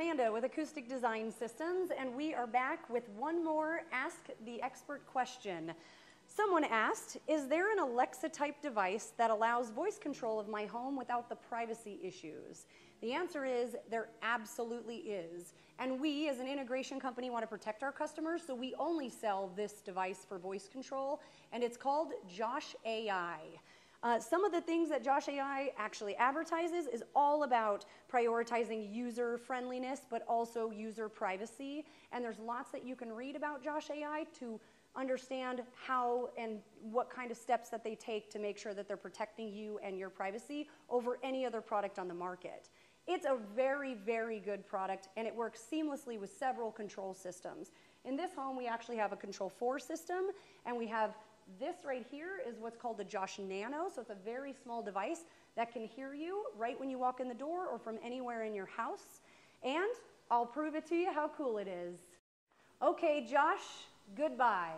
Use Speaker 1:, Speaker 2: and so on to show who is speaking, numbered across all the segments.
Speaker 1: Amanda with Acoustic Design Systems, and we are back with one more Ask the Expert question. Someone asked, is there an Alexa type device that allows voice control of my home without the privacy issues? The answer is there absolutely is. And we, as an integration company, want to protect our customers, so we only sell this device for voice control, and it's called Josh AI. Uh, some of the things that Josh AI actually advertises is all about prioritizing user friendliness, but also user privacy. And there's lots that you can read about Josh AI to understand how and what kind of steps that they take to make sure that they're protecting you and your privacy over any other product on the market. It's a very, very good product, and it works seamlessly with several control systems. In this home, we actually have a Control 4 system, and we have this right here is what's called the Josh Nano, so it's a very small device that can hear you right when you walk in the door or from anywhere in your house. And I'll prove it to you how cool it is. Okay, Josh, goodbye.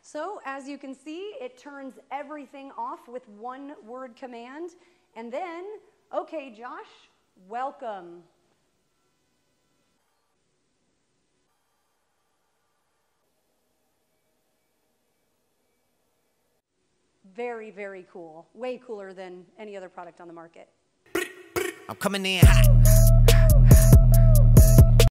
Speaker 1: So as you can see, it turns everything off with one word command. And then, okay, Josh, welcome. Very, very cool. Way cooler than any other product on the market.
Speaker 2: I'm coming in hot.